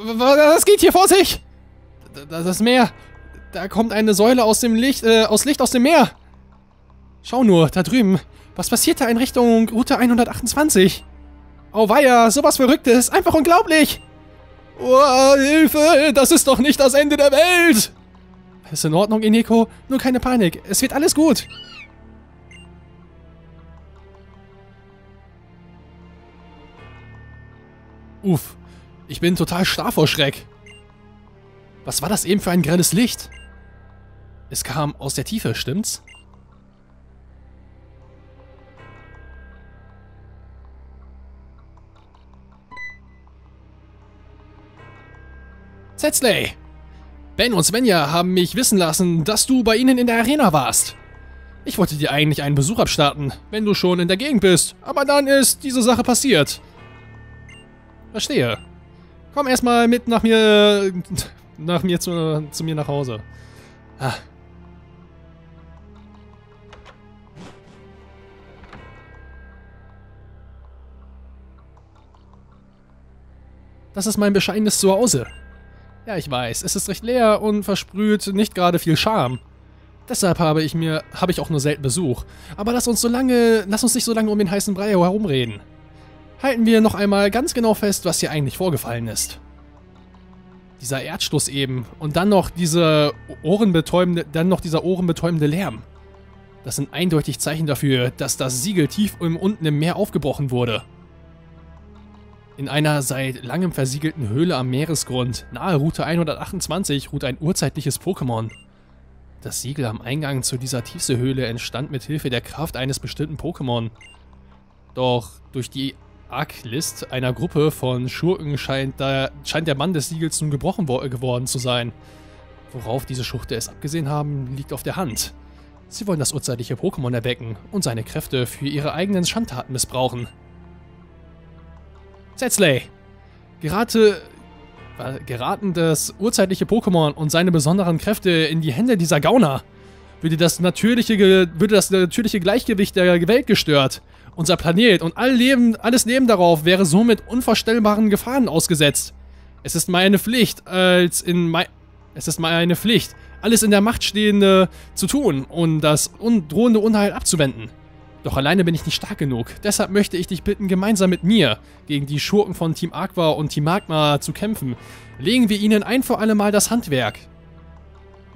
Was geht hier vor sich? Das Meer. Da kommt eine Säule aus dem Licht, äh, aus Licht aus dem Meer. Schau nur, da drüben. Was passiert da in Richtung Route 128? Oh weia, sowas Verrücktes. Einfach unglaublich. Oh, Hilfe, das ist doch nicht das Ende der Welt. Ist in Ordnung, Ineko. Nur keine Panik. Es wird alles gut. Uff, ich bin total starr vor Schreck. Was war das eben für ein grelles Licht? Es kam aus der Tiefe, stimmt's? Setzley! Ben und Svenja haben mich wissen lassen, dass du bei ihnen in der Arena warst. Ich wollte dir eigentlich einen Besuch abstatten, wenn du schon in der Gegend bist, aber dann ist diese Sache passiert. Verstehe. Komm erstmal mit nach mir, nach mir zu, zu mir nach Hause. Ah. Das ist mein bescheidenes Zuhause. Ja, ich weiß, es ist recht leer und versprüht nicht gerade viel Charme. Deshalb habe ich mir, habe ich auch nur selten Besuch. Aber lass uns so lange, lass uns nicht so lange um den heißen Brei herumreden. Halten wir noch einmal ganz genau fest, was hier eigentlich vorgefallen ist. Dieser Erdstoß eben und dann noch diese ohrenbetäubende, dann noch dieser ohrenbetäubende Lärm. Das sind eindeutig Zeichen dafür, dass das Siegel tief unten im Meer aufgebrochen wurde. In einer seit langem versiegelten Höhle am Meeresgrund, nahe Route 128, ruht ein urzeitliches Pokémon. Das Siegel am Eingang zu dieser tiefste Höhle entstand mit Hilfe der Kraft eines bestimmten Pokémon. Doch durch die Arglist einer Gruppe von Schurken scheint, da, scheint der Mann des Siegels nun gebrochen geworden zu sein. Worauf diese Schuchte es abgesehen haben, liegt auf der Hand. Sie wollen das urzeitliche Pokémon erwecken und seine Kräfte für ihre eigenen Schandtaten missbrauchen. Setzley! Gerate, äh, geraten das urzeitliche Pokémon und seine besonderen Kräfte in die Hände dieser Gauner, würde das natürliche, würde das natürliche Gleichgewicht der Welt gestört. Unser Planet und all Leben, alles Leben darauf wäre somit unvorstellbaren Gefahren ausgesetzt. Es ist meine Pflicht, als in mei es ist meine Pflicht, alles in der Macht Stehende zu tun, um das un drohende Unheil abzuwenden. Doch alleine bin ich nicht stark genug. Deshalb möchte ich dich bitten, gemeinsam mit mir gegen die Schurken von Team Aqua und Team Magma zu kämpfen. Legen wir ihnen ein für alle Mal das Handwerk.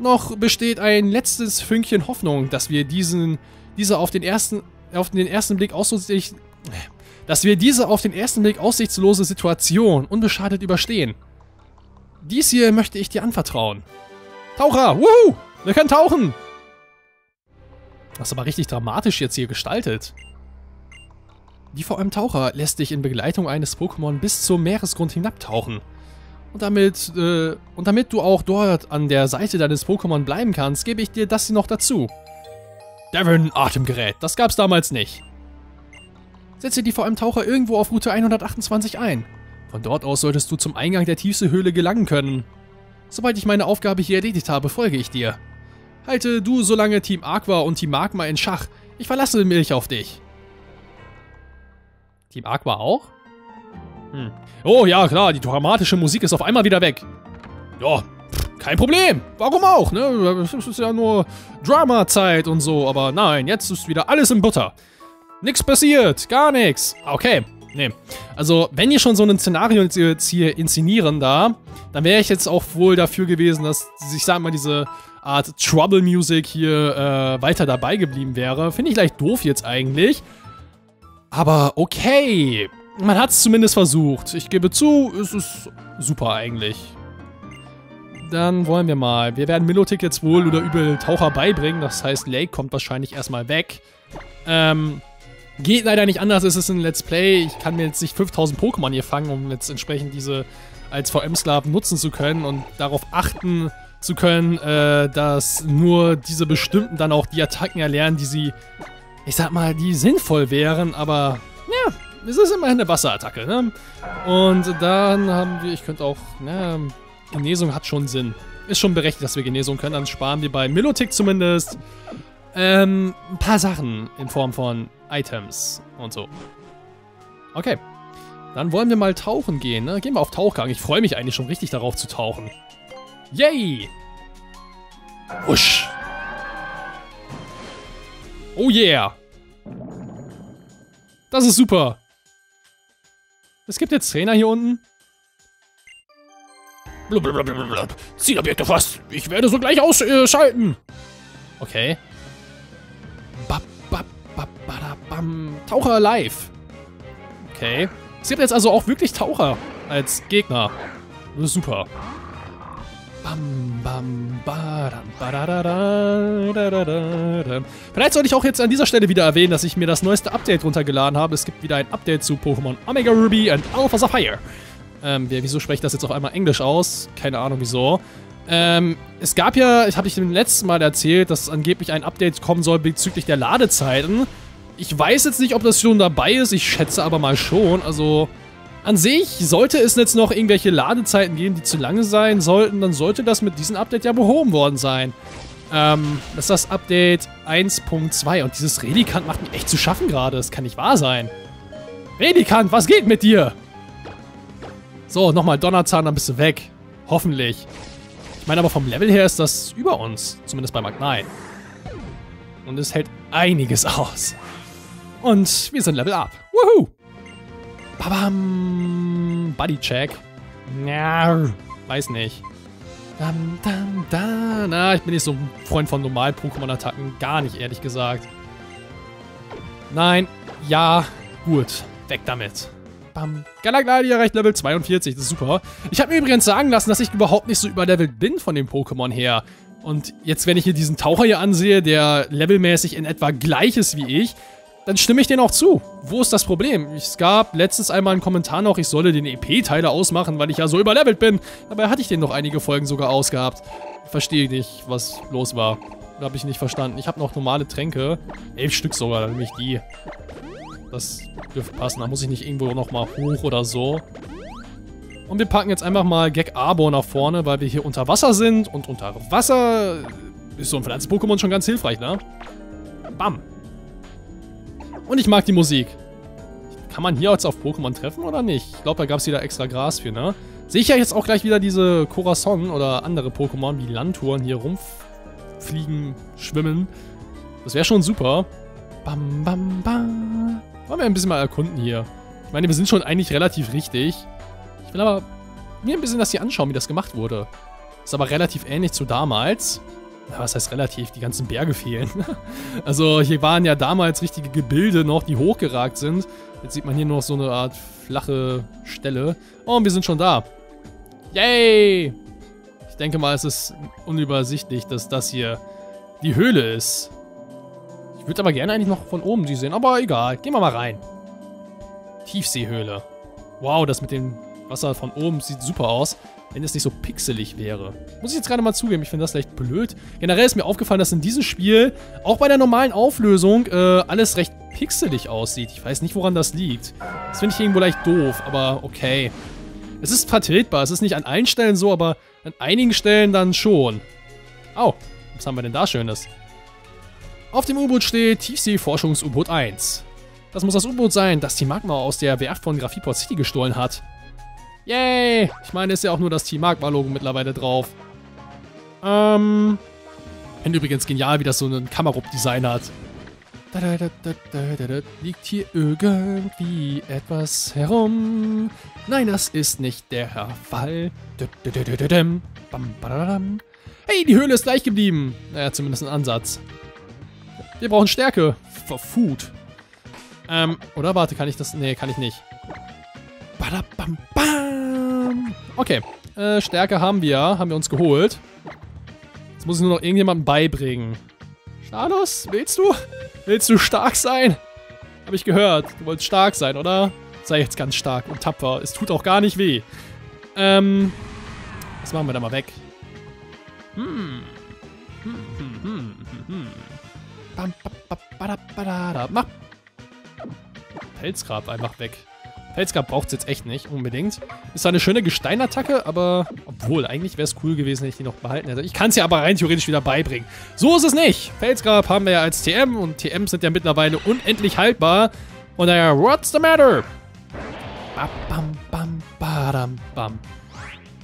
Noch besteht ein letztes Fünkchen Hoffnung, dass wir diesen, diese auf den ersten, auf den ersten Blick aussicht, dass wir diese auf den ersten Blick aussichtslose Situation unbeschadet überstehen. Dies hier möchte ich dir anvertrauen. Taucher, wuhu! Wir können tauchen! Das ist aber richtig dramatisch jetzt hier gestaltet. Die VM Taucher lässt dich in Begleitung eines Pokémon bis zum Meeresgrund hinabtauchen. Und damit, äh, und damit du auch dort an der Seite deines Pokémon bleiben kannst, gebe ich dir das hier noch dazu. Devon Atemgerät, das gab's damals nicht. Setze die VM Taucher irgendwo auf Route 128 ein. Von dort aus solltest du zum Eingang der tiefsten Höhle gelangen können. Sobald ich meine Aufgabe hier erledigt habe, folge ich dir. Halte du so lange Team Aqua und Team Magma in Schach. Ich verlasse mich auf dich. Team Aqua auch? Hm. Oh ja, klar, die dramatische Musik ist auf einmal wieder weg. Ja, kein Problem. Warum auch, ne? Es ist ja nur Drama-Zeit und so, aber nein, jetzt ist wieder alles in Butter. Nix passiert, gar nichts. Okay, nee. Also, wenn ihr schon so ein Szenario jetzt hier inszenieren da, dann wäre ich jetzt auch wohl dafür gewesen, dass, ich sag mal, diese Art Trouble Music hier äh, weiter dabei geblieben wäre. Finde ich leicht doof jetzt eigentlich. Aber okay. Man hat es zumindest versucht. Ich gebe zu, es ist super eigentlich. Dann wollen wir mal. Wir werden Milotic jetzt wohl oder übel Taucher beibringen. Das heißt, Lake kommt wahrscheinlich erstmal weg. Ähm, geht leider nicht anders. Es ist ein Let's Play. Ich kann mir jetzt nicht 5000 Pokémon hier fangen, um jetzt entsprechend diese als VM-Sklaven nutzen zu können und darauf achten, zu können, äh, dass nur diese bestimmten dann auch die Attacken erlernen, die sie, ich sag mal, die sinnvoll wären, aber es ist immerhin eine Wasserattacke, ne? Und dann haben wir, ich könnte auch, ne, Genesung hat schon Sinn. Ist schon berechtigt, dass wir Genesung können, dann sparen wir bei Milotic zumindest ähm, ein paar Sachen in Form von Items und so. Okay. Dann wollen wir mal tauchen gehen, ne? Gehen wir auf Tauchgang. Ich freue mich eigentlich schon richtig darauf zu tauchen. Yay! Husch! Oh yeah! Das ist super! Es gibt jetzt Trainer hier unten. Blablabla. Zielobjekte fast. Ich werde so gleich ausschalten. Okay. Bap, bap, bap, bam. Taucher live. Okay. Es gibt jetzt also auch wirklich Taucher als Gegner. Das ist super. Bam, bam, badam, badadada, Vielleicht sollte ich auch jetzt an dieser Stelle wieder erwähnen, dass ich mir das neueste Update runtergeladen habe. Es gibt wieder ein Update zu Pokémon Omega Ruby und Alpha Sapphire. Ähm, wieso spreche ich das jetzt auf einmal Englisch aus? Keine Ahnung wieso. Ähm, es gab ja, ich habe ich dem letzten Mal erzählt, dass angeblich ein Update kommen soll bezüglich der Ladezeiten. Ich weiß jetzt nicht, ob das schon dabei ist, ich schätze aber mal schon. Also, an sich, sollte es jetzt noch irgendwelche Ladezeiten geben, die zu lange sein sollten, dann sollte das mit diesem Update ja behoben worden sein. Ähm, das ist das Update 1.2 und dieses Relikant macht mir echt zu schaffen gerade. Das kann nicht wahr sein. Relikant, was geht mit dir? So, nochmal Donnerzahn, dann bist du weg. Hoffentlich. Ich meine aber vom Level her ist das über uns. Zumindest bei 9. Und es hält einiges aus. Und wir sind Level Up. Woohoo! Babam! Bodycheck. Ja, weiß nicht. Dam, dam, da. Na, ich bin nicht so ein Freund von normalen Pokémon-Attacken. Gar nicht, ehrlich gesagt. Nein. Ja. Gut. Weg damit. Bam. Galagladi erreicht Level 42, das ist super. Ich habe mir übrigens sagen lassen, dass ich überhaupt nicht so überlevelt bin von dem Pokémon her. Und jetzt, wenn ich hier diesen Taucher hier ansehe, der levelmäßig in etwa gleich ist wie ich, dann stimme ich den auch zu. Wo ist das Problem? Es gab letztens einmal einen Kommentar noch, ich solle den EP-Teile ausmachen, weil ich ja so überlevelt bin. Dabei hatte ich den noch einige Folgen sogar ausgehabt. Verstehe nicht, was los war. Habe ich nicht verstanden. Ich habe noch normale Tränke. Elf Stück sogar, nämlich die. Das dürfte passen. Da muss ich nicht irgendwo nochmal hoch oder so. Und wir packen jetzt einfach mal Gek Arbor nach vorne, weil wir hier unter Wasser sind. Und unter Wasser ist so ein Pflanzen-Pokémon schon ganz hilfreich, ne? Bam. Und ich mag die Musik. Kann man hier jetzt auf Pokémon treffen oder nicht? Ich glaube, da gab es wieder extra Gras für, ne? Sehe ich ja jetzt auch gleich wieder diese Corazon oder andere Pokémon wie Landtouren hier rumfliegen, schwimmen. Das wäre schon super. Bam, bam, bam. Wollen wir ein bisschen mal erkunden hier. Ich meine, wir sind schon eigentlich relativ richtig. Ich will aber mir ein bisschen das hier anschauen, wie das gemacht wurde. Ist aber relativ ähnlich zu damals. Was heißt relativ? Die ganzen Berge fehlen. also hier waren ja damals richtige Gebilde noch, die hochgeragt sind. Jetzt sieht man hier noch so eine Art flache Stelle. Oh, und wir sind schon da. Yay! Ich denke mal, es ist unübersichtlich, dass das hier die Höhle ist. Ich würde aber gerne eigentlich noch von oben die sehen, aber egal. Gehen wir mal rein. Tiefseehöhle. Wow, das mit dem Wasser von oben sieht super aus, wenn es nicht so pixelig wäre. Muss ich jetzt gerade mal zugeben, ich finde das recht blöd. Generell ist mir aufgefallen, dass in diesem Spiel, auch bei der normalen Auflösung, äh, alles recht pixelig aussieht. Ich weiß nicht, woran das liegt. Das finde ich irgendwo leicht doof, aber okay. Es ist vertretbar. Es ist nicht an allen Stellen so, aber an einigen Stellen dann schon. Oh, was haben wir denn da Schönes? Auf dem U-Boot steht Tiefsee-Forschungs-U-Boot 1. Das muss das U-Boot sein, das die Magma aus der Werft von Graphiport City gestohlen hat. Yay! Ich meine, ist ja auch nur das Team Magma-Logo mittlerweile drauf. Ähm. Finde übrigens genial, wie das so ein Kamerup-Design hat. Da, da, da, Liegt hier irgendwie etwas herum? Nein, das ist nicht der Fall. Hey, die Höhle ist gleich geblieben. Naja, zumindest ein Ansatz. Wir brauchen Stärke. For Food. Ähm, oder warte, kann ich das? Nee, kann ich nicht. Okay, äh, Stärke haben wir, haben wir uns geholt. Jetzt muss ich nur noch irgendjemandem beibringen. Stalos, willst du? Willst du stark sein? Habe ich gehört. Du wolltest stark sein, oder? Sei jetzt ganz stark und tapfer. Es tut auch gar nicht weh. Ähm, das machen wir da mal weg. Hm. Hm, hm, hm, hm, hm. Mach! Felsgrab einfach weg. Felsgrab braucht es jetzt echt nicht, unbedingt. Ist zwar eine schöne Gesteinattacke, aber... Obwohl, eigentlich wäre es cool gewesen, wenn ich die noch behalten hätte. Ich kann es ja aber rein theoretisch wieder beibringen. So ist es nicht. Felsgrab haben wir ja als TM und TMs sind ja mittlerweile unendlich haltbar. Und naja, what's the matter? Bam, bam, bam, badam, bam.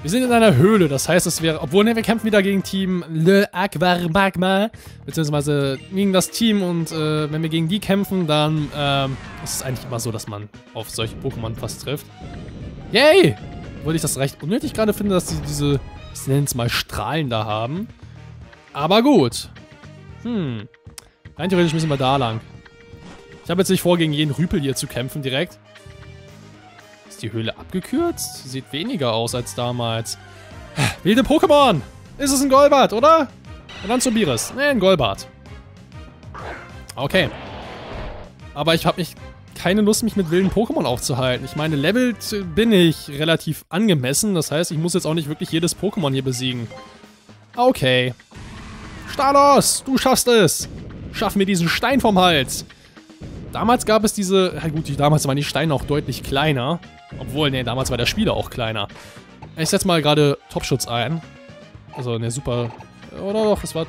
Wir sind in einer Höhle, das heißt, es wäre, obwohl ne, wir kämpfen wieder gegen Team Le Akbar Magma, beziehungsweise gegen das Team und äh, wenn wir gegen die kämpfen, dann ähm, ist es eigentlich immer so, dass man auf solche Pokémon fast trifft. Yay! Obwohl ich das recht unnötig gerade finde, dass sie diese, ich nenne es mal Strahlen da haben. Aber gut. Hm. Rein theoretisch müssen wir da lang. Ich habe jetzt nicht vor, gegen jeden Rüpel hier zu kämpfen direkt. Ist die Höhle abgekürzt? Sieht weniger aus als damals. Wilde Pokémon! Ist es ein Golbat, oder? Und dann Sobiris. Ne, ein Golbat. Okay. Aber ich habe mich keine Lust, mich mit wilden Pokémon aufzuhalten. Ich meine, levelt bin ich relativ angemessen. Das heißt, ich muss jetzt auch nicht wirklich jedes Pokémon hier besiegen. Okay. Stalos, du schaffst es. Schaff mir diesen Stein vom Hals. Damals gab es diese... Ja gut, damals waren die Steine auch deutlich kleiner. Obwohl, ne, damals war der Spieler auch kleiner. Ich setze mal gerade Topschutz ein. Also, ne, super... Oder doch, es war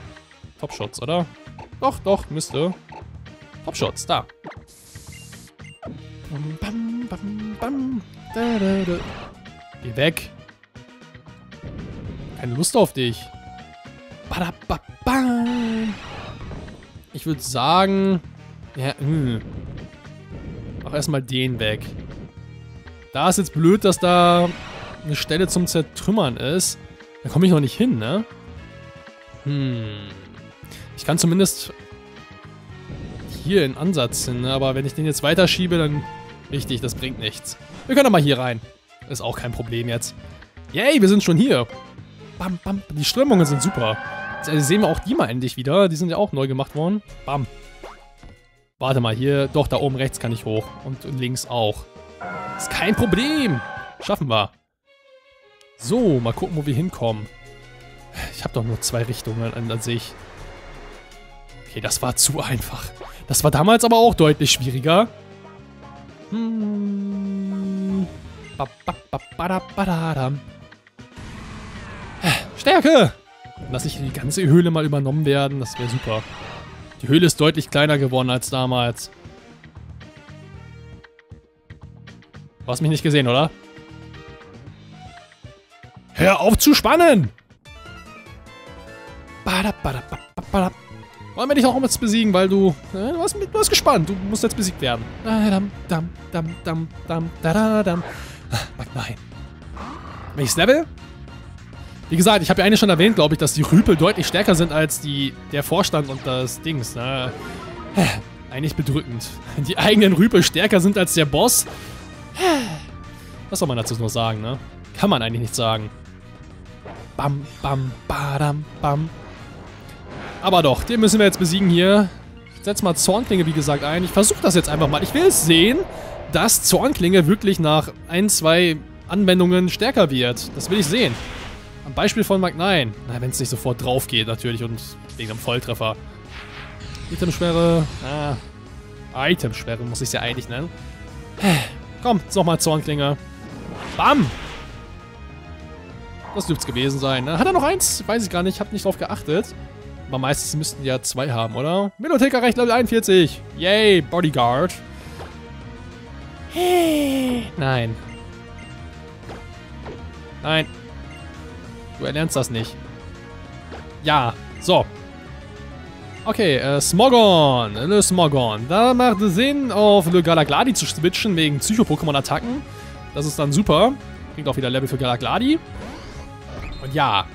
Topschutz, oder? Doch, doch, müsste. Topschutz, da. Bam, bam, bam. Da, da, da. Geh weg. Keine Lust auf dich. Ich würde sagen... Ja, mh. Mach erstmal den weg. Da ist jetzt blöd, dass da eine Stelle zum Zertrümmern ist. Da komme ich noch nicht hin, ne? Hm. Ich kann zumindest hier in Ansatz hin, ne? aber wenn ich den jetzt weiterschiebe, dann... Richtig, das bringt nichts. Wir können doch mal hier rein. Ist auch kein Problem jetzt. Yay, wir sind schon hier. Bam, bam. Die Strömungen sind super. Jetzt also sehen wir auch die mal endlich wieder. Die sind ja auch neu gemacht worden. Bam. Warte mal, hier. Doch, da oben rechts kann ich hoch. Und links auch. Ist kein Problem. Schaffen wir. So, mal gucken, wo wir hinkommen. Ich habe doch nur zwei Richtungen an sich. Okay, das war zu einfach. Das war damals aber auch deutlich schwieriger. Hm. Stärke! Lass ich die ganze Höhle mal übernommen werden, das wäre super. Die Höhle ist deutlich kleiner geworden als damals. Du hast mich nicht gesehen, oder? Hör auf zu spannen! Wollen wir dich auch jetzt besiegen, weil du... Äh, du, hast, du hast gespannt. Du musst jetzt besiegt werden. Dam, dam, dam, dam, dam, da, dam. Nein. Welches Level? Wie gesagt, ich habe ja eigentlich schon erwähnt, glaube ich, dass die Rüpel deutlich stärker sind als die, der Vorstand und das Dings. Ne? Eigentlich bedrückend. Die eigenen Rüpel stärker sind als der Boss. Was soll man dazu noch sagen, ne? Kann man eigentlich nicht sagen. Bam, bam, badam, bam. Aber doch, den müssen wir jetzt besiegen hier. Ich setze mal Zornklinge, wie gesagt, ein. Ich versuche das jetzt einfach mal. Ich will es sehen, dass Zornklinge wirklich nach ein, zwei Anwendungen stärker wird. Das will ich sehen. Am Beispiel von 9. Na, wenn es nicht sofort drauf geht, natürlich, und wegen einem Volltreffer. Itemsperre. Ah. Itemsperre muss ich es ja eigentlich nennen. Komm, nochmal Zornklinge. Bam! Das dürfte es gewesen sein. Ne? Hat er noch eins? Weiß ich gar nicht. Hab nicht drauf geachtet. Aber meistens müssten ja zwei haben, oder? Melotheka Recht Level 41. Yay, Bodyguard. Nein. Nein. Du erlernst das nicht. Ja, so. Okay, äh, Smogon. Le Smogon. Da macht es Sinn, auf Le Galagladi zu switchen wegen Psycho-Pokémon-Attacken. Das ist dann super. Kriegt auch wieder Level für Galagladi. Und ja.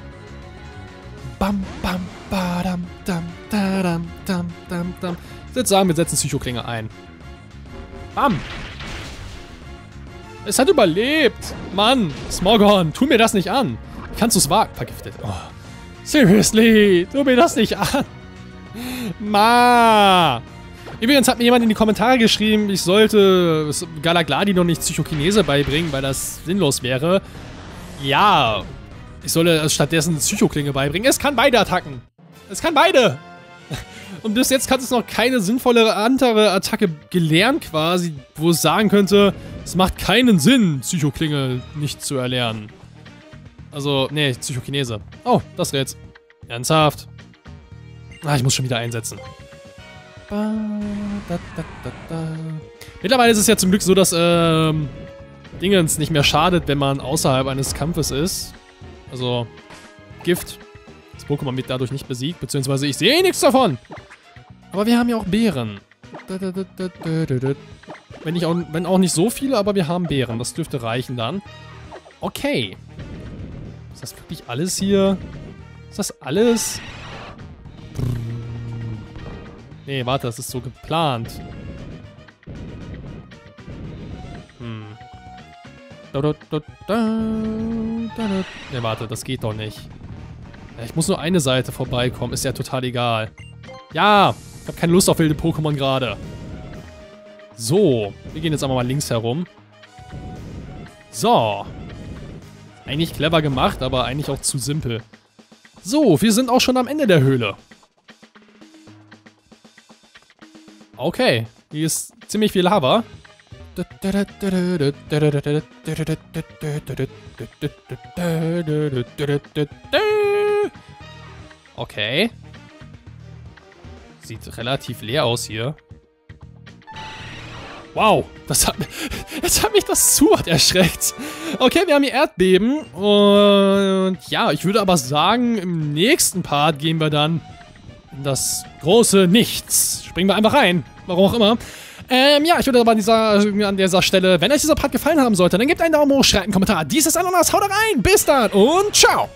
Bam, bam, badam, dam, dadam, dam, dam, dam. Ich würde sagen, wir setzen Psychoklinge ein. Bam. Es hat überlebt. Mann, Smogon, tu mir das nicht an. Kannst du es wagen? Vergiftet. Oh. Seriously, tu mir das nicht an. Ma. Übrigens hat mir jemand in die Kommentare geschrieben, ich sollte Galagladi noch nicht Psychokinese beibringen, weil das sinnlos wäre. Ja, ich solle stattdessen Psychoklinge beibringen. Es kann beide Attacken. Es kann beide. Und bis jetzt hat es noch keine sinnvolle andere Attacke gelernt quasi, wo es sagen könnte, es macht keinen Sinn, Psychoklinge nicht zu erlernen. Also, nee, Psychokinese. Oh, das jetzt. Ernsthaft. Ah, ich muss schon wieder einsetzen. Mittlerweile ist es ja zum Glück so, dass ähm, Dingens nicht mehr schadet, wenn man außerhalb eines Kampfes ist. Also, Gift. Das Pokémon wird dadurch nicht besiegt, beziehungsweise ich sehe nichts davon. Aber wir haben ja auch Beeren. Wenn, ich auch, wenn auch nicht so viele, aber wir haben Beeren. Das dürfte reichen dann. Okay. Ist das wirklich alles hier? Ist das alles? Nee, warte, das ist so geplant. Hm. Ne, warte, das geht doch nicht. Ich muss nur eine Seite vorbeikommen, ist ja total egal. Ja, ich habe keine Lust auf wilde Pokémon gerade. So, wir gehen jetzt aber mal links herum. So. Eigentlich clever gemacht, aber eigentlich auch zu simpel. So, wir sind auch schon am Ende der Höhle. Okay, hier ist ziemlich viel Lava. Okay. Sieht relativ leer aus hier. Wow, das hat, jetzt hat mich das zu erschreckt. Okay, wir haben hier Erdbeben. Und ja, ich würde aber sagen, im nächsten Part gehen wir dann in das große Nichts. Springen wir einfach rein. Warum auch immer. Ähm, ja, ich würde aber an dieser, an dieser Stelle, wenn euch dieser Part gefallen haben sollte, dann gebt einen Daumen hoch, schreibt einen Kommentar. Dies ist Ananas, haut rein, bis dann und ciao!